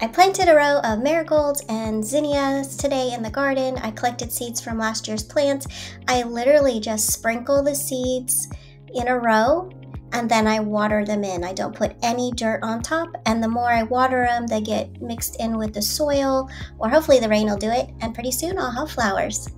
I planted a row of marigolds and zinnias today in the garden. I collected seeds from last year's plants. I literally just sprinkle the seeds in a row and then I water them in. I don't put any dirt on top, and the more I water them, they get mixed in with the soil, or hopefully the rain will do it, and pretty soon I'll have flowers.